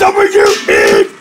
W-E